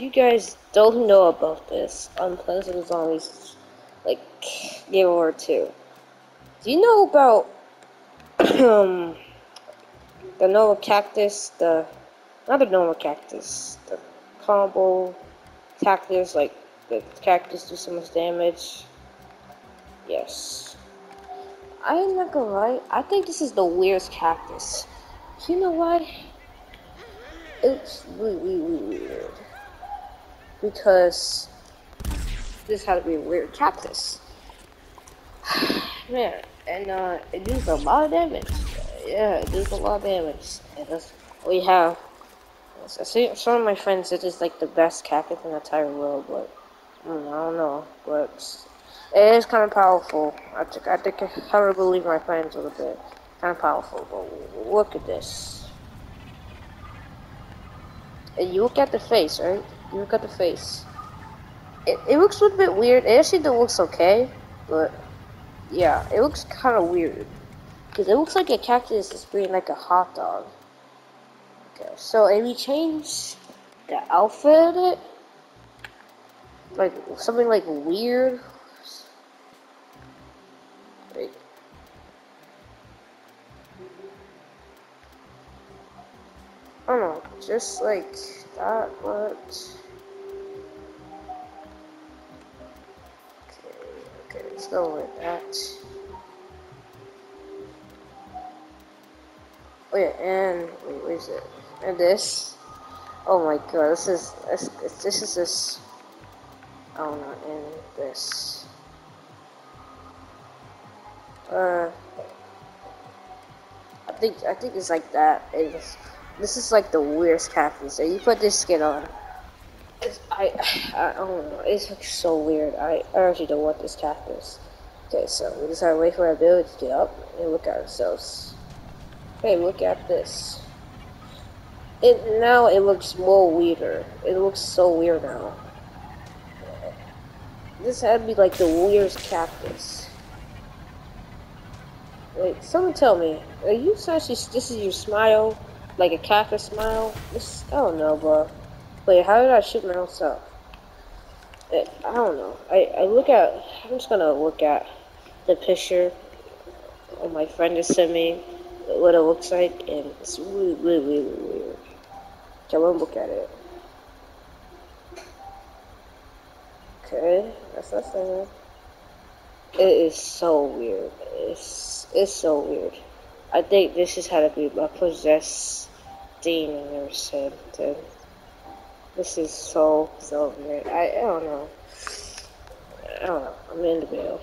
you guys don't know about this Plants vs Zombies, like Game War Two, do you know about um the normal cactus, the not the normal cactus, the combo cactus, like the cactus do so much damage? Yes. I'm not gonna lie, I think this is the weirdest cactus. You know what? It's really, really weird because this had to be a weird cactus. Man, and uh, it does a lot of damage. Yeah, it does a lot of damage. And we have. I see some of my friends it is like the best cactus in the entire world, but mm, I don't know. But it is kind of powerful. I think I think I have to believe my friends a little bit. Kind of powerful, but look at this. And you look at the face, right? Look at the face. It, it looks a little bit weird. It actually looks okay, but yeah, it looks kind of weird. Because it looks like a cactus is being like a hot dog. Okay, so if we change the outfit like something like weird. I don't know, just like that, but. Okay, let's go with that. Oh yeah, and wait, where's it? And this. Oh my god, this is this, this is this. I don't and this. Uh, I think I think it's like that. It's, this is like the weirdest cactus. So you put this skin on. I, I don't know. It's like so weird. I, I actually don't want this cactus. Okay, so we just to wait for our ability to get up and look at ourselves. Hey, look at this. It now it looks more weirder. It looks so weird now. This had to be like the weirdest cactus. Wait, someone tell me, are you actually this is your smile? Like a cactus smile? This I don't know, bro. Wait, how did I shoot myself? Eh, I don't know. I, I look at, I'm just gonna look at the picture my friend just sent me, what it looks like, and it's really, really, really weird. Okay, I'm gonna look at it. Okay, that's that thing. It is so weird. It's, it's so weird. I think this is how to be a possessed demon or something. This is so, so weird. I, I don't know. I don't know. I'm in the video.